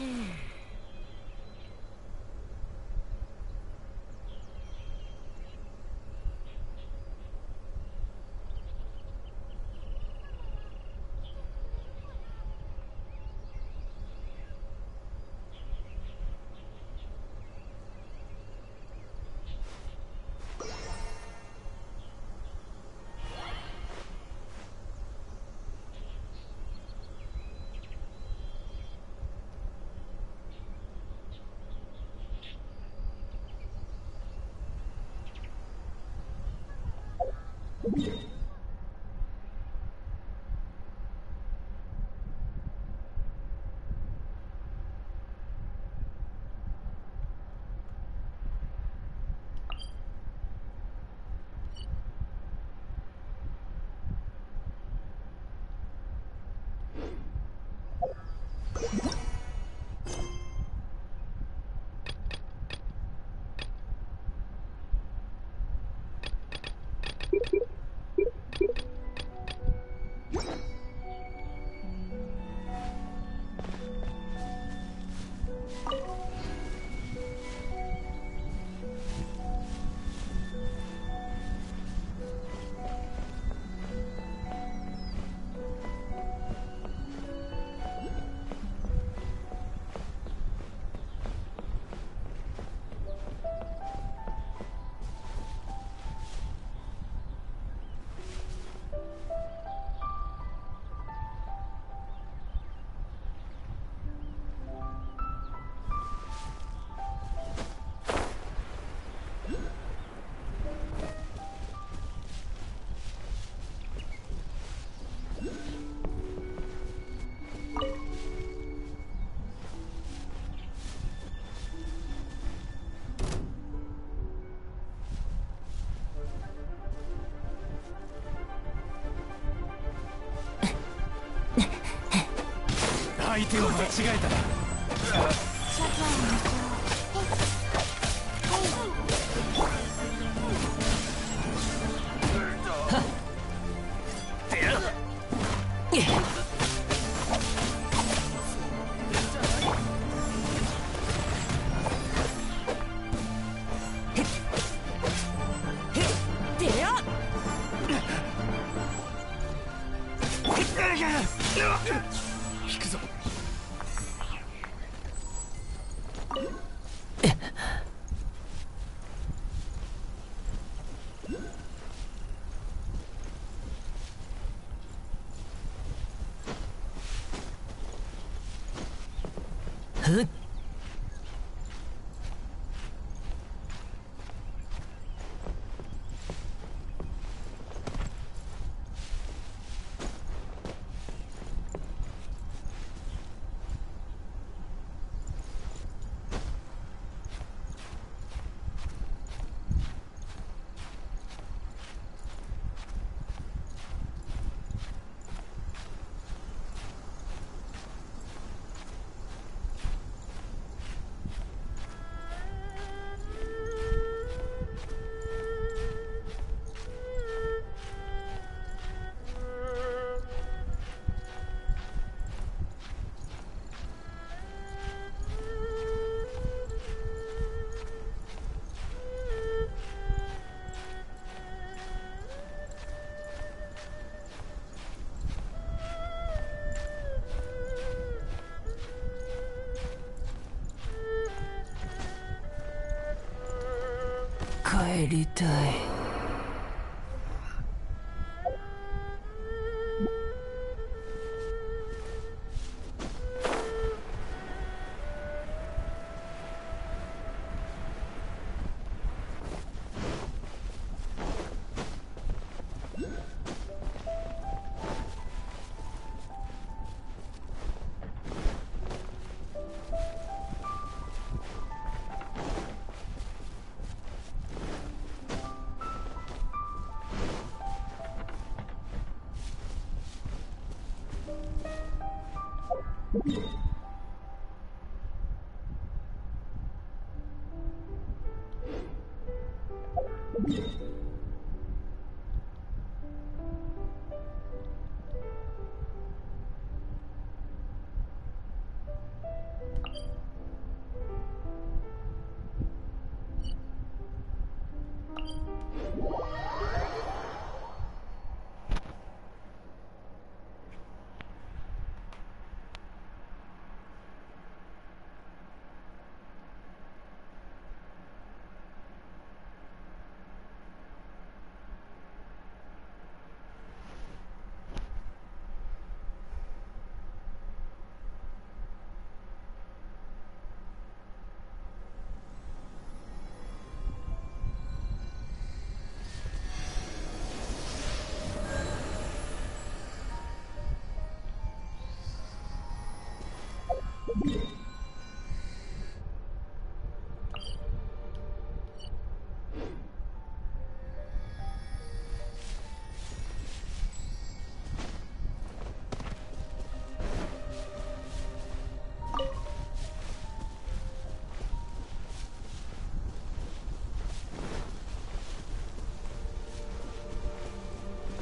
Mm. 相手を間違えたな帰りたい。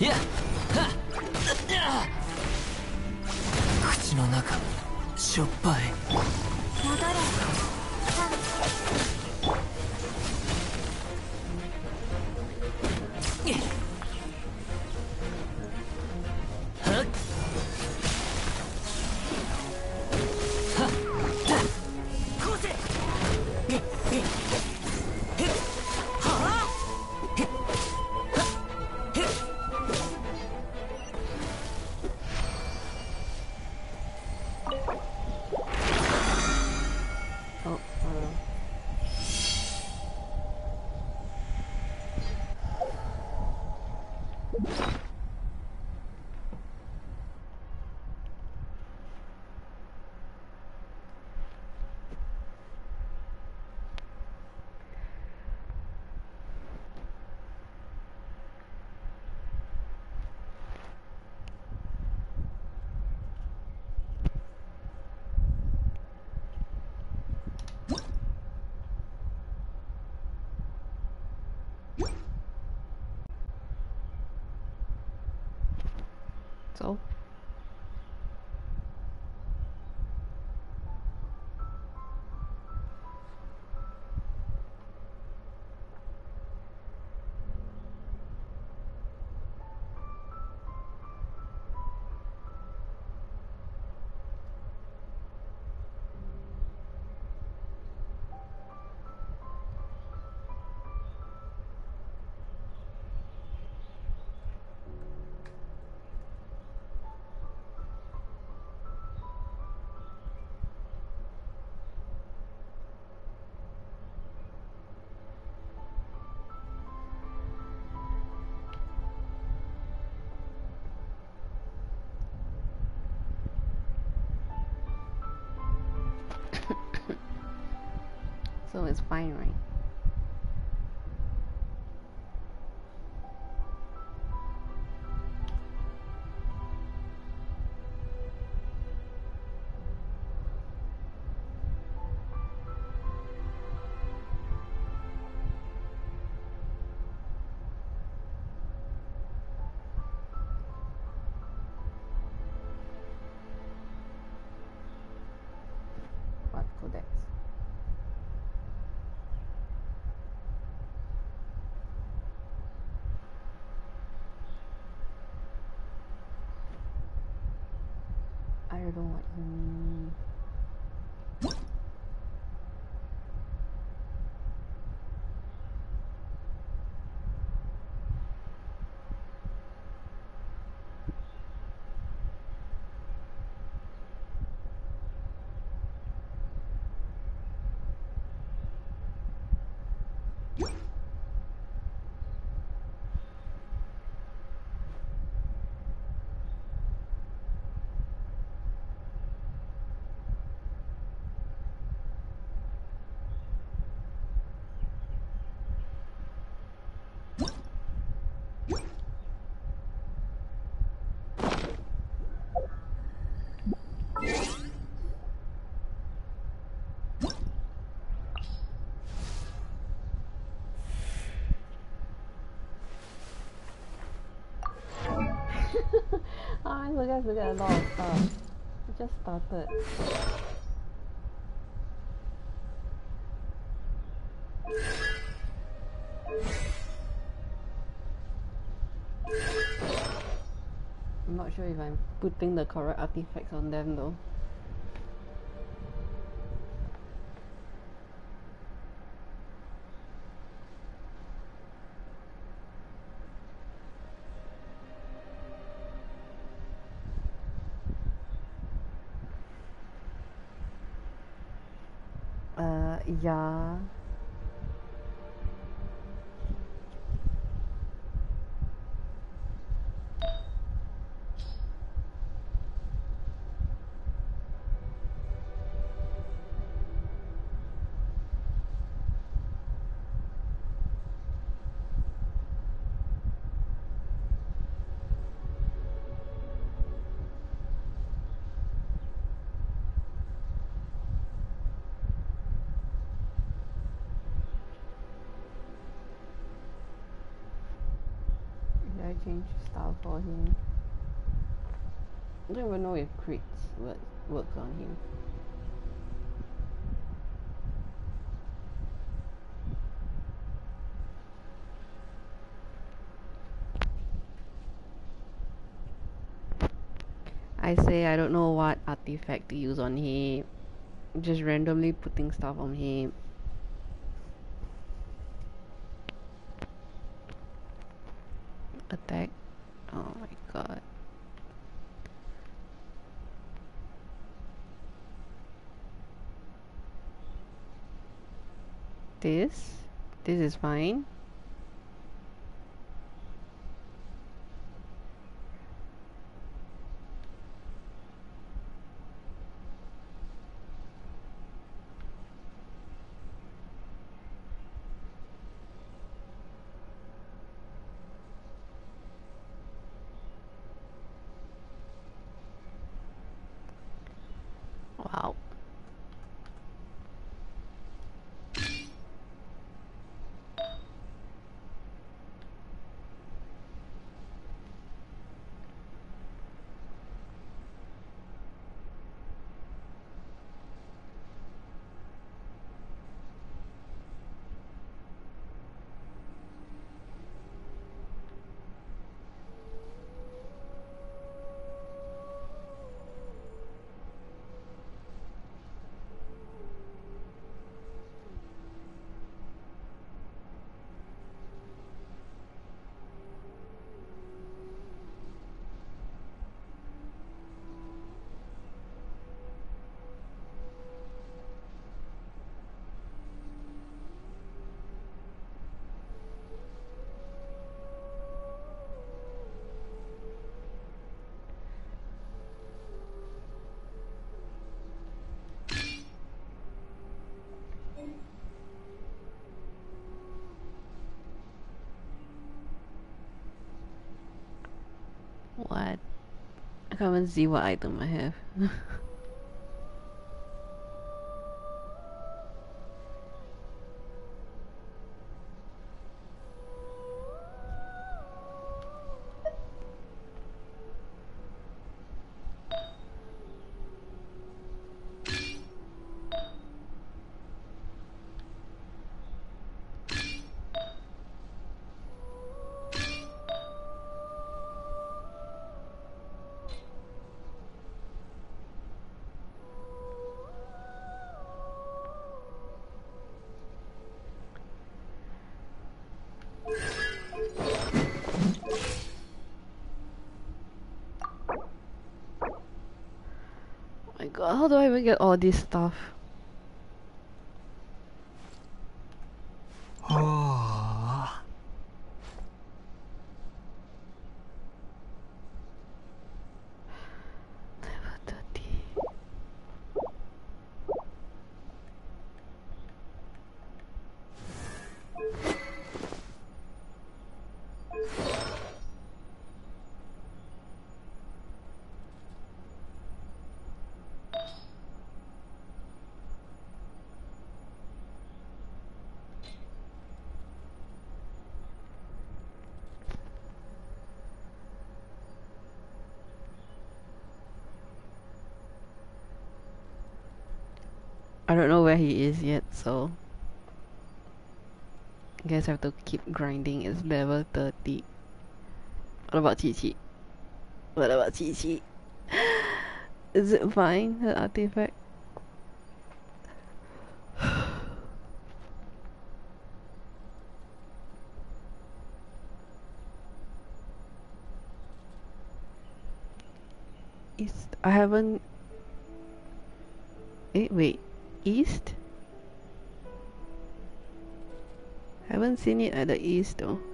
口の中しょっぱい。戻れ so it's fine right? Sometimes the guys will get a lot of stuff. It just started. I'm not sure if I'm putting the correct artifacts on them though. Uh, yeah. Change style for him? I don't even know if crits work, works on him. I say I don't know what artifact to use on him. Just randomly putting stuff on him. Attack. Oh my god. This? This is fine. I can't even see what item I have. Uh, how do I even get all this stuff? Oh. Level 30. I don't know where he is yet, so I guess I have to keep grinding. It's level 30. What about Qiqi? What about Qiqi? Is it fine, the artifact? I haven't. Eh, wait. East? I Haven't seen it at the east though.7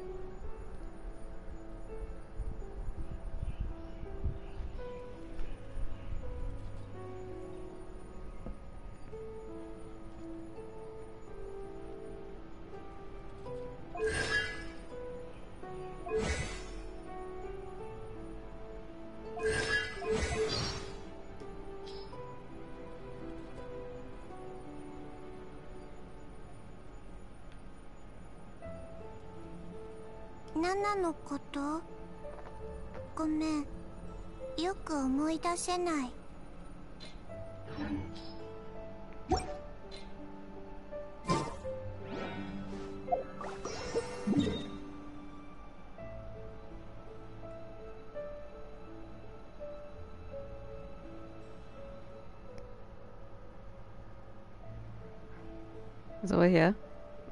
It's over here.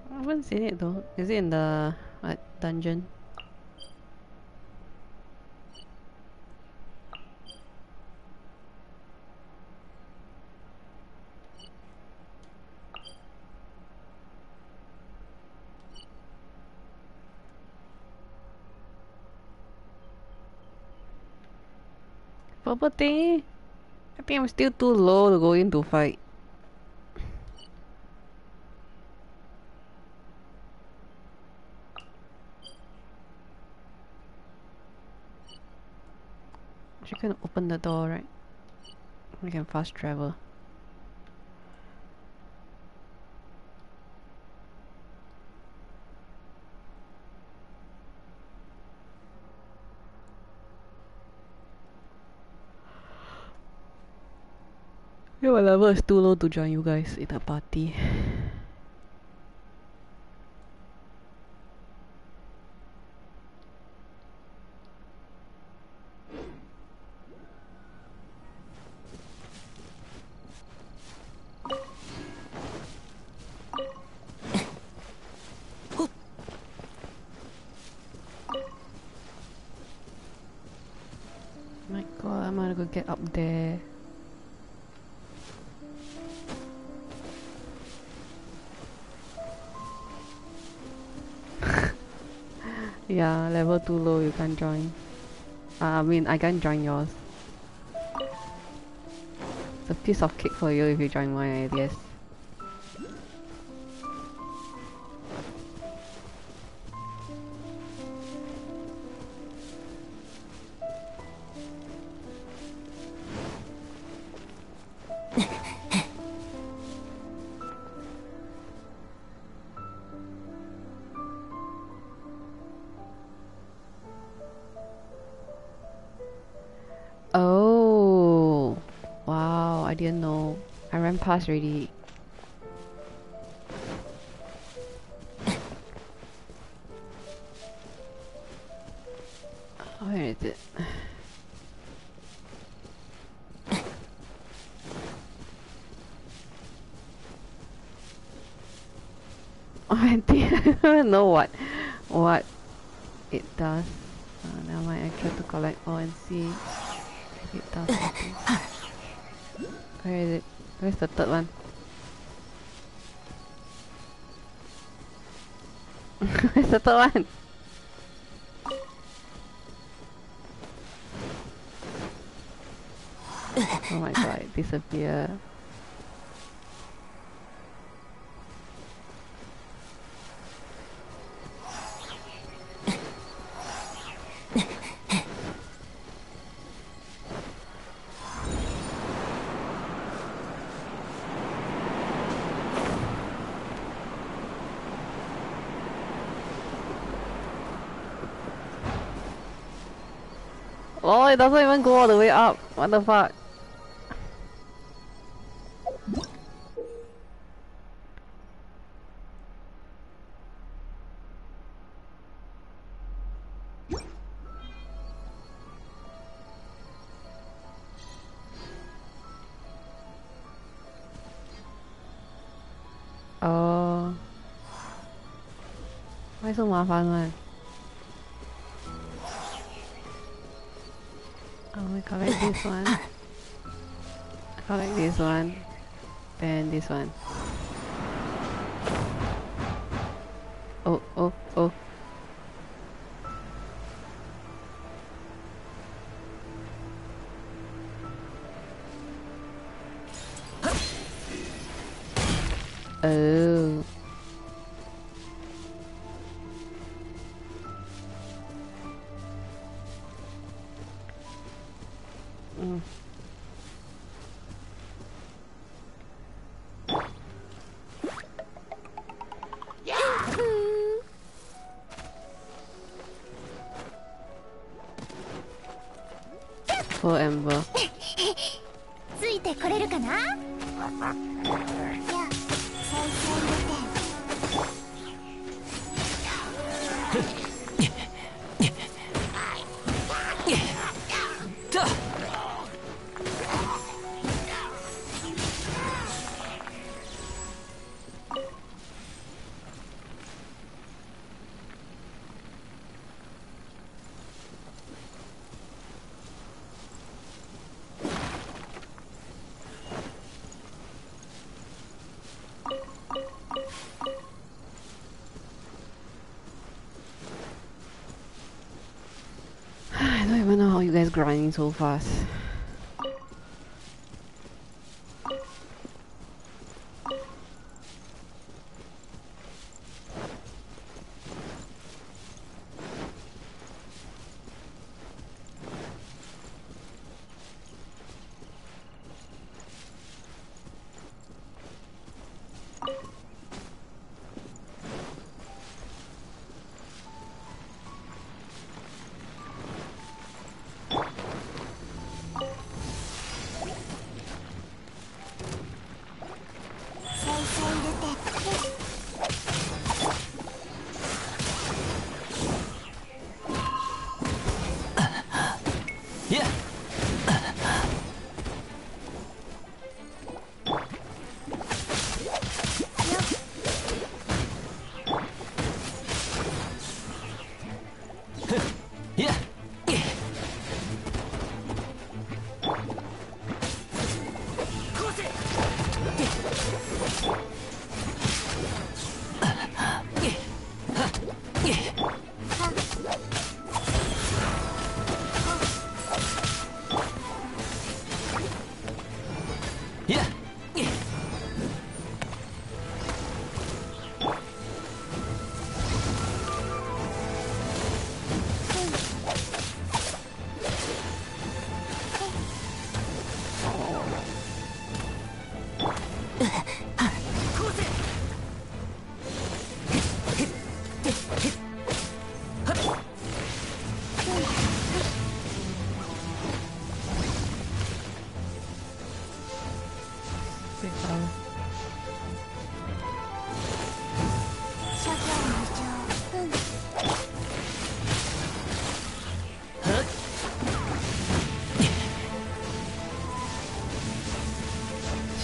I haven't seen it though. Is it in the what, dungeon? Purple thingy? I think I'm still too low to go in to fight. Can open the door, right? We can fast travel. Yeah, my level is too low to join you guys in a party. Get up there. yeah, level too low, you can't join. Uh, I mean, I can't join yours. It's a piece of cake for you if you join mine, I guess. Past already. Where is it? I didn't know what what it does. Uh, now I try to collect all and see if it does. Where is it? Where's the third one? Where's the third one? oh my god, it disappeared. it doesn't even go all the way up. What the fuck? Oh. Why so collect this one. Collect this one. Then this one. Oh, oh, oh. Oh. Mm. For Ember. ついてこれるかな grinding so fast.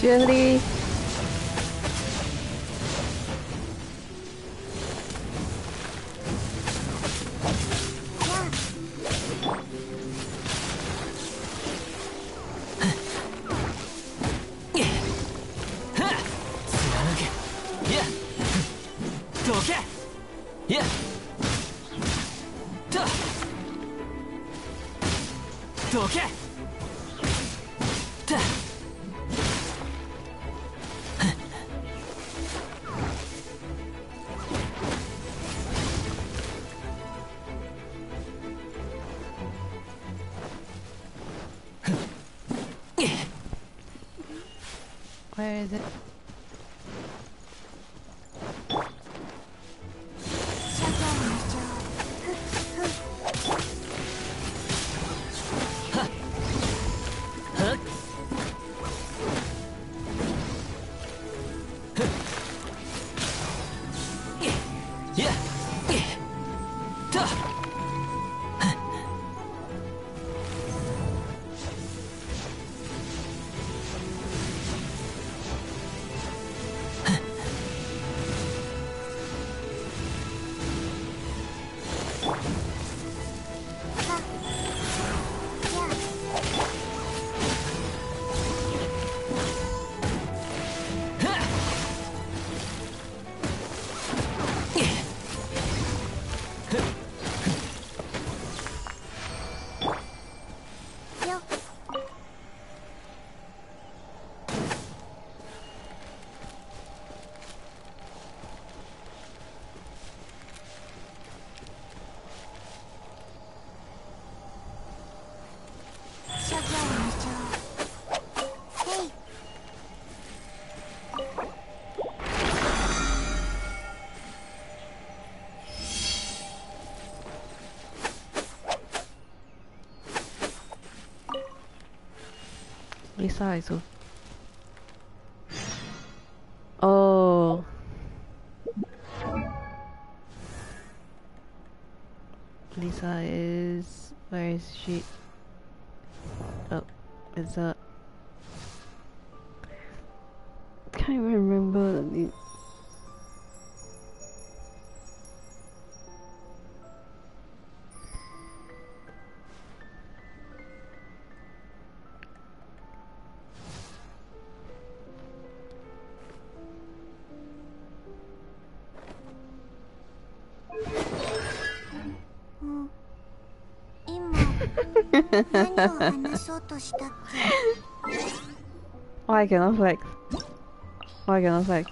Surely. Where Is? Oh. Lisa is where is she? Oh, it's a Oh, I cannot flex. Oh, I cannot flex.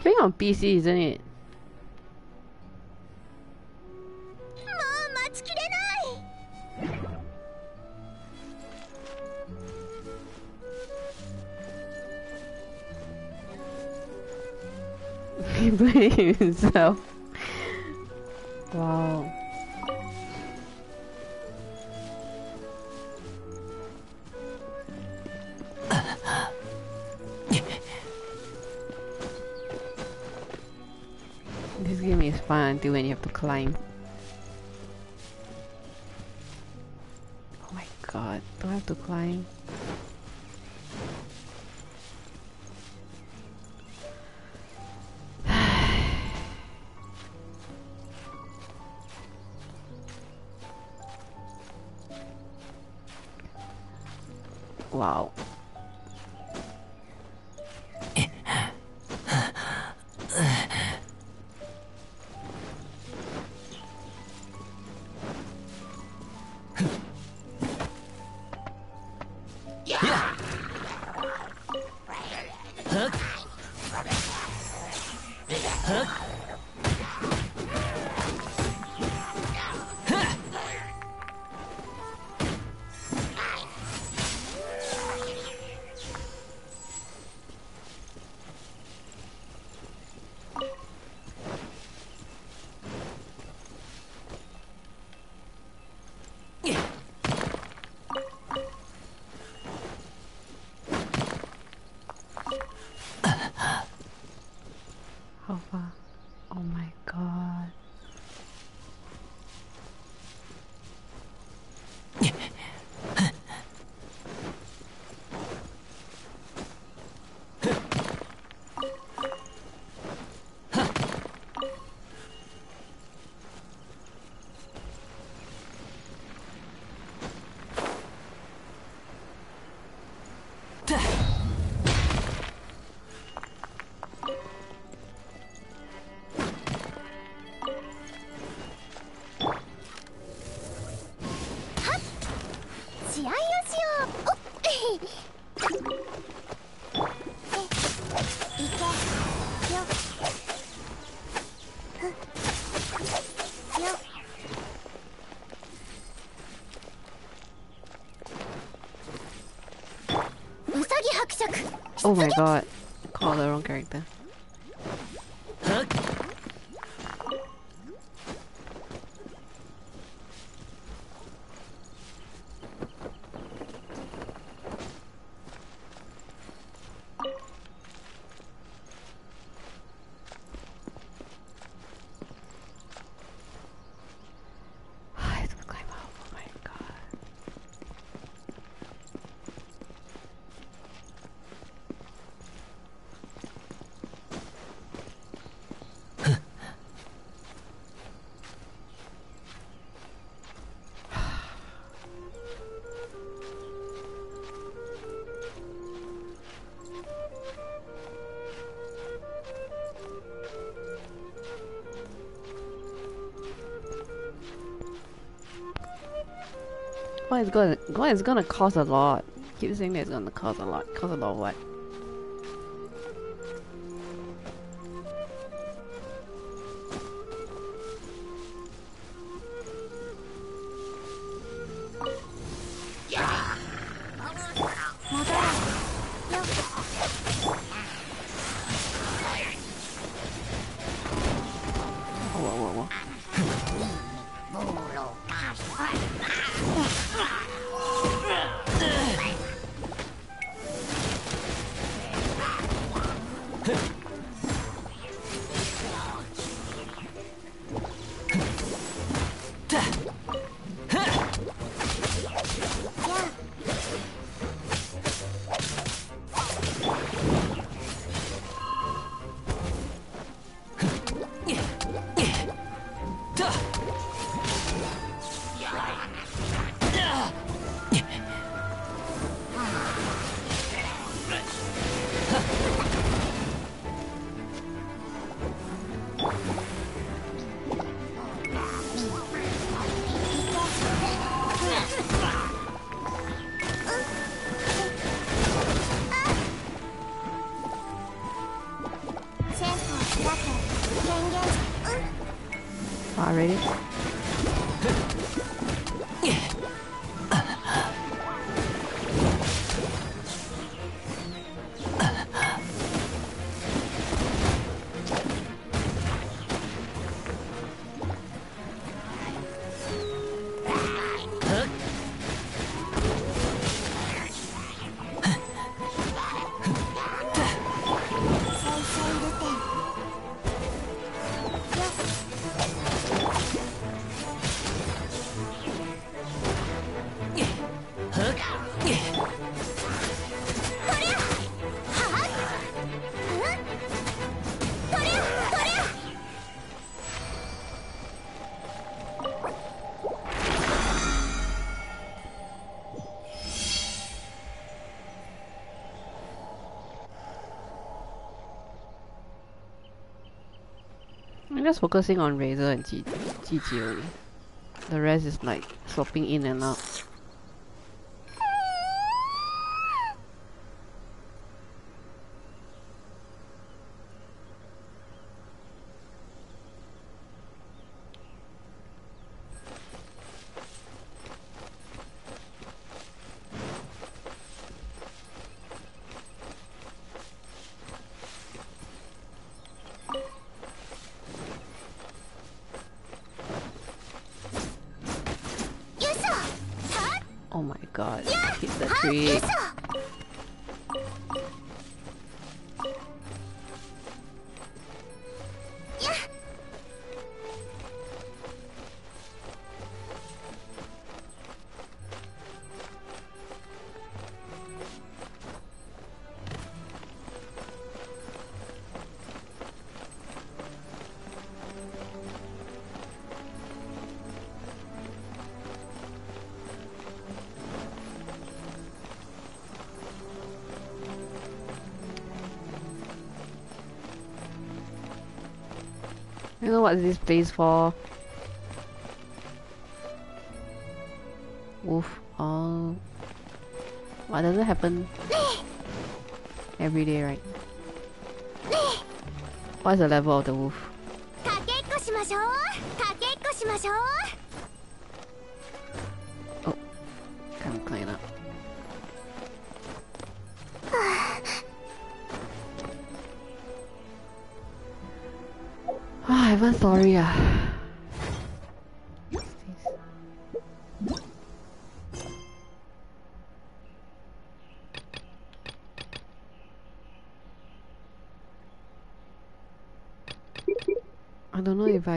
It's playing on PC, isn't it? he playing himself. Fun when you have to climb. Oh my god, do I have to climb? Oh my god. I called the wrong character. It's gonna, it's gonna cost a lot. Keep saying that it's gonna cost a lot. Cost a lot of what? Just focusing on Razor and G GG only. The rest is like swapping in and out. You know what this place for? Wolf. Oh. Um, Why doesn't happen every day, right? What's the level of the wolf?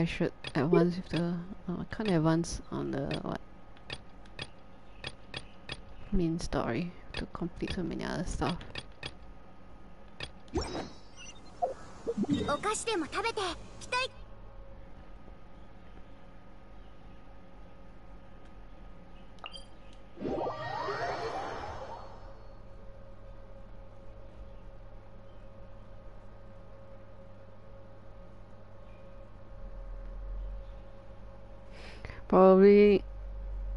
I should advance with the... Oh, I can't advance on the what? Main story to complete so many other stuff. お菓子でも食べて一息 Probably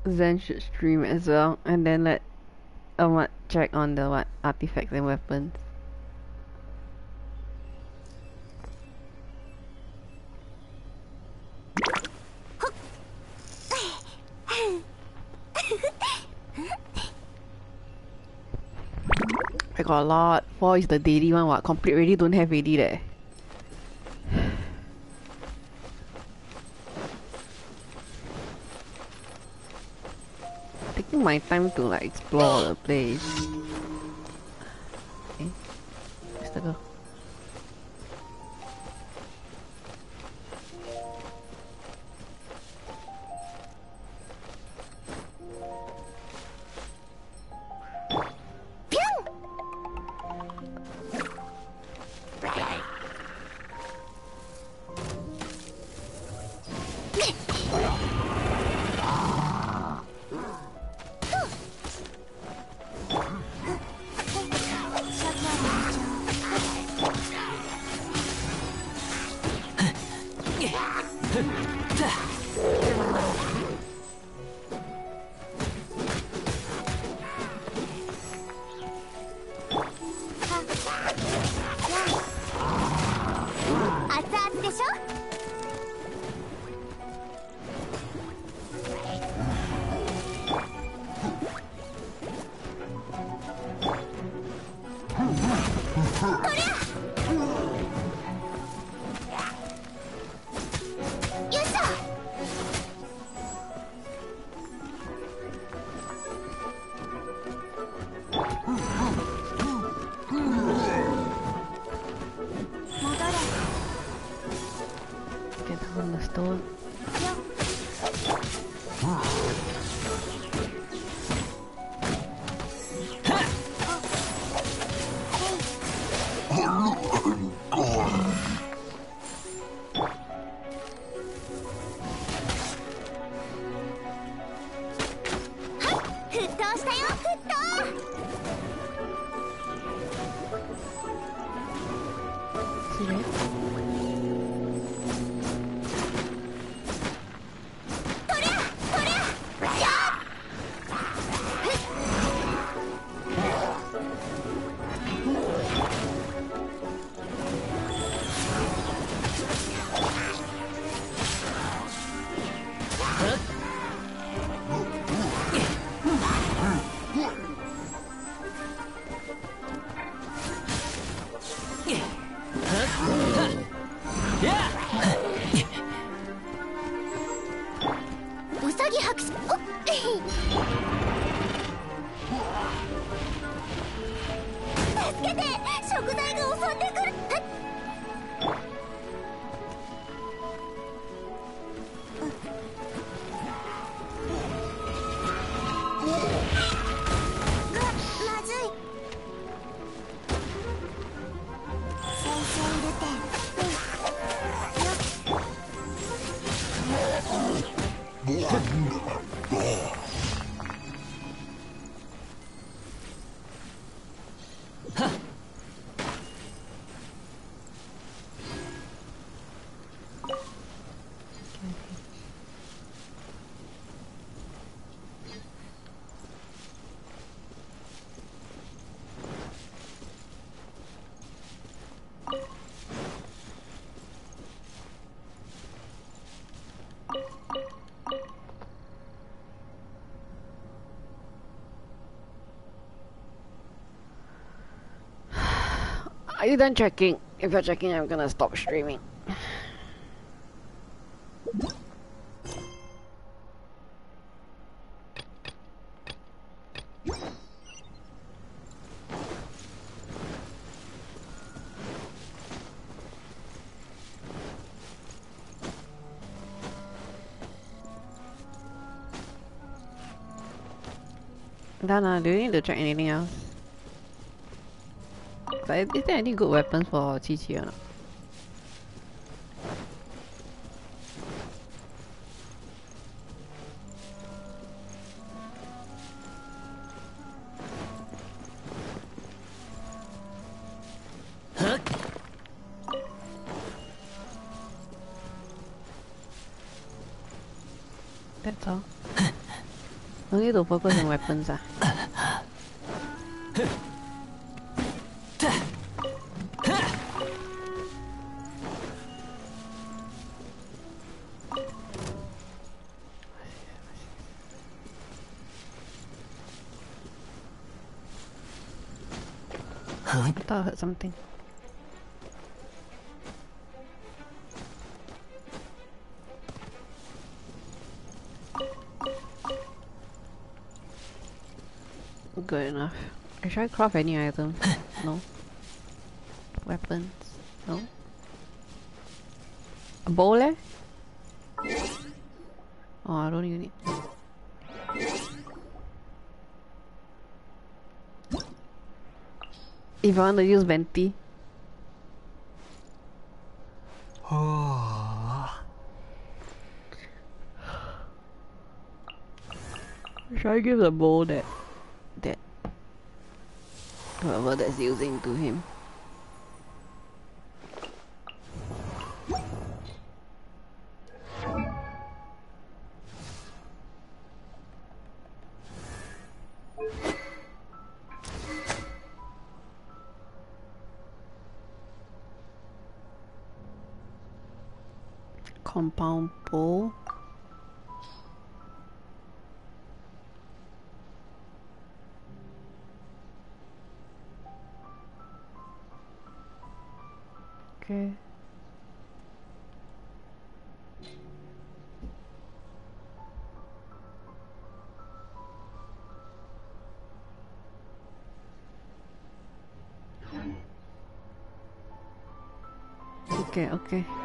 Zen should stream as well and then let Amat check on the what artifacts and weapons. I got a lot. Four is the daily one what complete already don't have already there. My time to like explore the place. you done checking? If you're checking, I'm gonna stop streaming. Dana, do you need to check anything else? But is there any good weapons for Chi Chi or not? That's all. No need to focus on weapons ah. Something. Good enough. Should I craft any item? no. Weapons? No. A bowl eh? Oh, I don't even need. If I want to use venti. Oh. Should I give the bowl that that whoever that's using to him? Okay, okay.